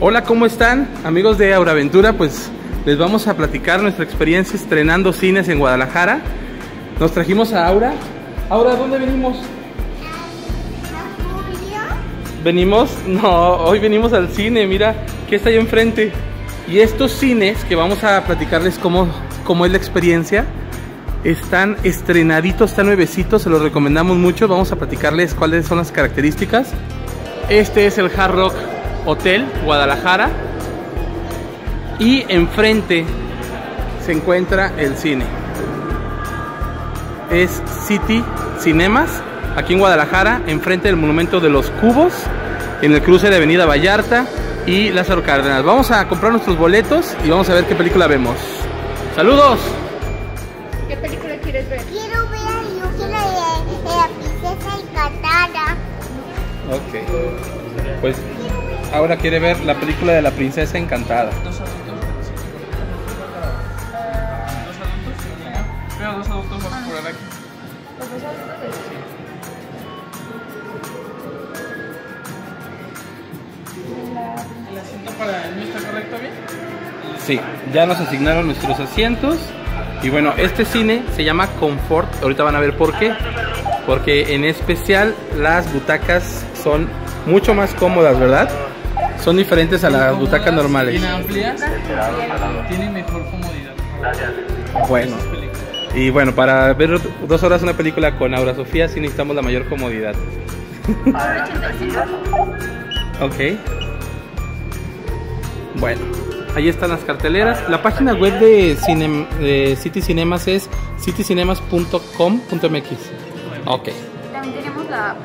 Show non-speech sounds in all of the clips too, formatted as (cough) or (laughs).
Hola, ¿cómo están? Amigos de Auraventura, pues les vamos a platicar nuestra experiencia estrenando cines en Guadalajara. Nos trajimos a Aura. Aura, ¿dónde venimos? Venimos, no, hoy venimos al cine, mira, que está ahí enfrente. Y estos cines que vamos a platicarles cómo, cómo es la experiencia, están estrenaditos, están nuevecitos, se los recomendamos mucho. Vamos a platicarles cuáles son las características. Este es el Hard Rock Hotel Guadalajara. Y enfrente se encuentra el cine. Es City Cinemas, aquí en Guadalajara, enfrente del Monumento de los Cubos, en el cruce de Avenida Vallarta y Lázaro Cárdenas. Vamos a comprar nuestros boletos y vamos a ver qué película vemos. ¡Saludos! ¿Qué película quieres ver? Quiero ver quiero de, de la princesa encantada. Ok. Pues ahora quiere ver la película de la princesa encantada. Dos adultos. Dos adultos. Veo dos adultos por aquí. Los dos adultos. El asiento para el mío está correcto bien. Sí, ya nos asignaron nuestros asientos. Y bueno, este cine se llama Comfort. Ahorita van a ver por qué. Porque en especial las butacas son mucho más cómodas, ¿verdad? Son diferentes a las butacas normales. Tiene amplias. Tiene mejor comodidad. Bueno. Y bueno, para ver dos horas una película con Aura Sofía sí necesitamos la mayor comodidad. (laughs) Ok. Bueno, ahí están las carteleras. La página web de, cine, de City Cinemas es citycinemas.com.mx. Ok, También tenemos la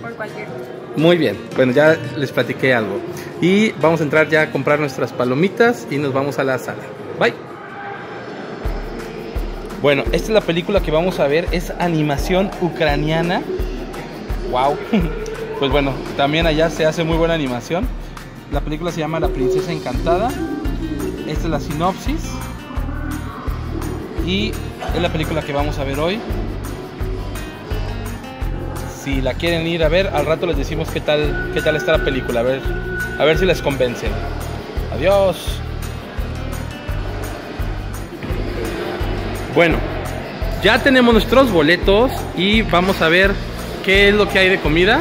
por cualquier. Muy bien. Bueno, ya les platiqué algo. Y vamos a entrar ya a comprar nuestras palomitas y nos vamos a la sala. Bye. Bueno, esta es la película que vamos a ver. Es animación ucraniana. Wow. (laughs) Pues bueno, también allá se hace muy buena animación. La película se llama La Princesa Encantada. Esta es la sinopsis. Y es la película que vamos a ver hoy. Si la quieren ir a ver, al rato les decimos qué tal, qué tal está la película. A ver, a ver si les convence. Adiós. Bueno, ya tenemos nuestros boletos y vamos a ver qué es lo que hay de comida.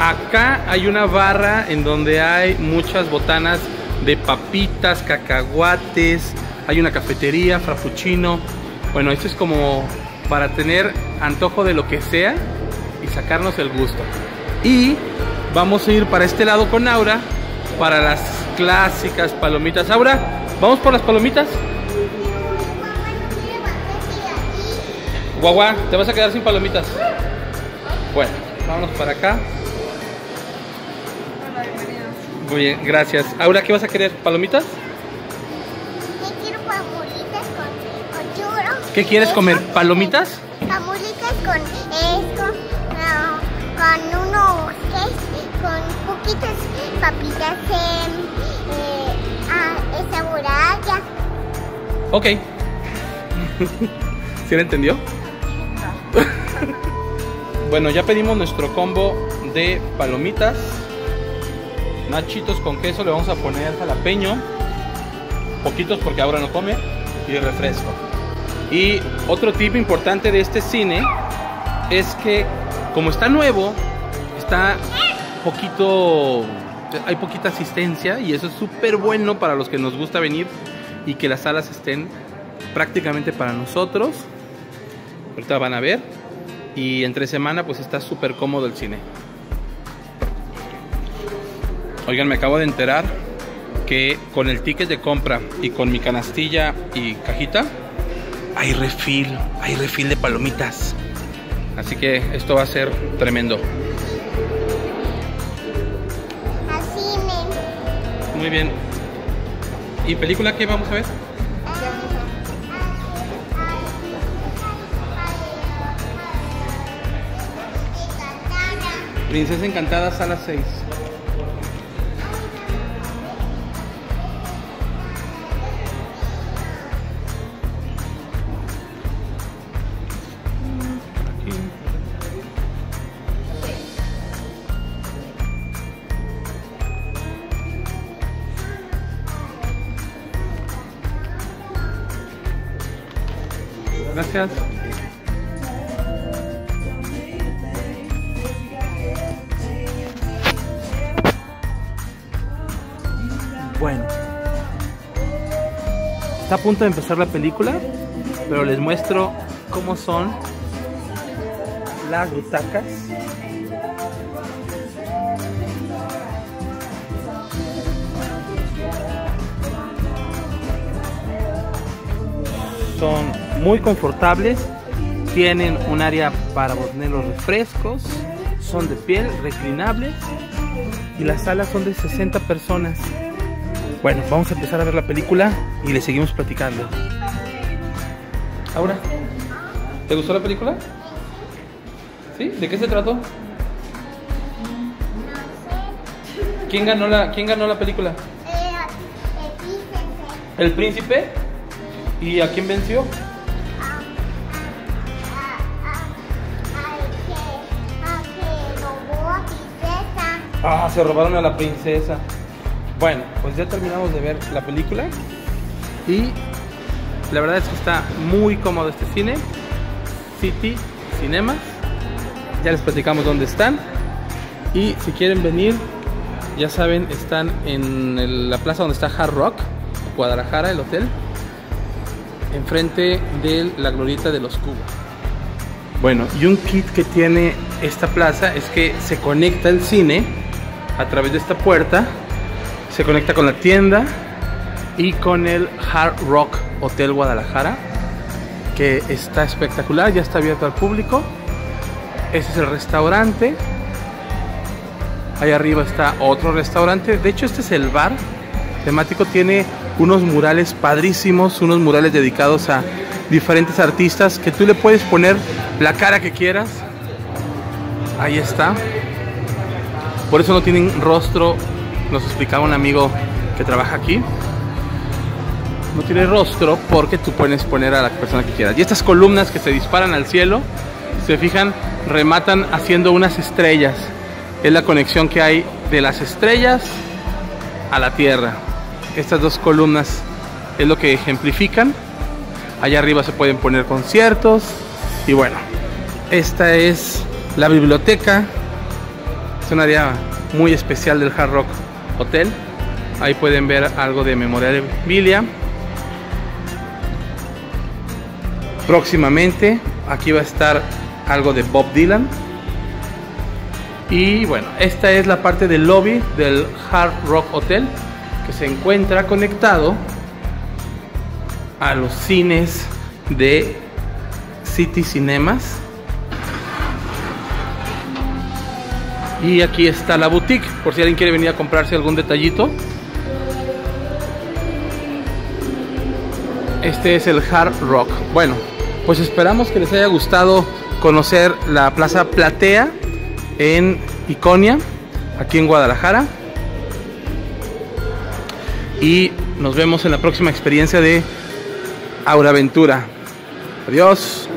Acá hay una barra en donde hay muchas botanas de papitas, cacahuates, hay una cafetería, frappuccino. Bueno, esto es como para tener antojo de lo que sea y sacarnos el gusto. Y vamos a ir para este lado con Aura para las clásicas palomitas. Aura, ¿vamos por las palomitas? Guagua, te vas a quedar sin palomitas. Bueno, vámonos para acá. Hola, bienvenidos. Muy bien, gracias. Aura, ¿qué vas a querer? ¿Palomitas? ¿Qué quieres comer? ¿Palomitas? Favoritas con esto, no, con unos que con poquitas papitas eh, eh, Ok. ¿Sí la entendió? bueno, ya pedimos nuestro combo de palomitas. Nachitos con queso, le vamos a poner jalapeño. Poquitos porque ahora no come. Y refresco. Y otro tip importante de este cine es que como está nuevo, está poquito, hay poquita asistencia y eso es súper bueno para los que nos gusta venir y que las salas estén prácticamente para nosotros. Ahorita van a ver. Y entre semana pues está súper cómodo el cine. Oigan, me acabo de enterar que con el ticket de compra y con mi canastilla y cajita hay refil, hay refil de palomitas. Así que esto va a ser tremendo. Así me. Muy bien. ¿Y película qué vamos a ver? Princesa Encantada, sala 6. Bueno. Está a punto de empezar la película, pero les muestro cómo son las butacas. Son muy confortables, tienen un área para poner los refrescos, son de piel, reclinables y las salas son de 60 personas. Bueno, vamos a empezar a ver la película y le seguimos platicando. Ahora, ¿te gustó la película? ¿Sí? ¿De qué se trató? ¿Quién ganó la, quién ganó la película? Eh, el príncipe. ¿El príncipe? ¿Y a quién venció? Ah, se robaron a la princesa. Bueno, pues ya terminamos de ver la película. Y la verdad es que está muy cómodo este cine. City Cinemas. Ya les platicamos dónde están. Y si quieren venir, ya saben, están en la plaza donde está Hard Rock, Guadalajara, el hotel. Enfrente de la glorieta de los cubos. Bueno, y un kit que tiene esta plaza es que se conecta el cine a través de esta puerta, se conecta con la tienda y con el Hard Rock Hotel Guadalajara, que está espectacular, ya está abierto al público. Ese es el restaurante. Ahí arriba está otro restaurante. De hecho, este es el bar temático. Tiene unos murales padrísimos, unos murales dedicados a diferentes artistas que tú le puedes poner la cara que quieras. Ahí está. Por eso no tienen rostro. Nos explicaba un amigo que trabaja aquí. No tiene rostro porque tú puedes poner a la persona que quieras. Y estas columnas que se disparan al cielo, se fijan, rematan haciendo unas estrellas. Es la conexión que hay de las estrellas a la tierra. Estas dos columnas es lo que ejemplifican. Allá arriba se pueden poner conciertos. Y bueno, esta es la biblioteca. Un área muy especial del Hard Rock Hotel. Ahí pueden ver algo de memorabilia. Próximamente aquí va a estar algo de Bob Dylan. Y bueno, esta es la parte del lobby del Hard Rock Hotel que se encuentra conectado a los cines de City Cinemas. Y aquí está la boutique, por si alguien quiere venir a comprarse algún detallito. Este es el Hard Rock. Bueno, pues esperamos que les haya gustado conocer la Plaza Platea en Iconia, aquí en Guadalajara. Y nos vemos en la próxima experiencia de Aura Aventura. Adiós.